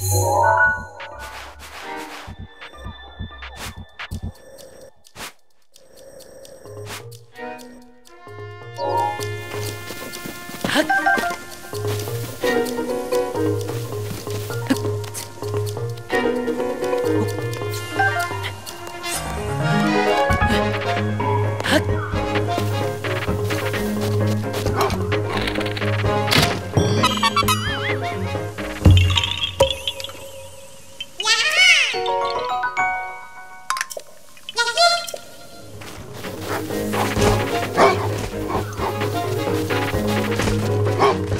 Oh. Huh?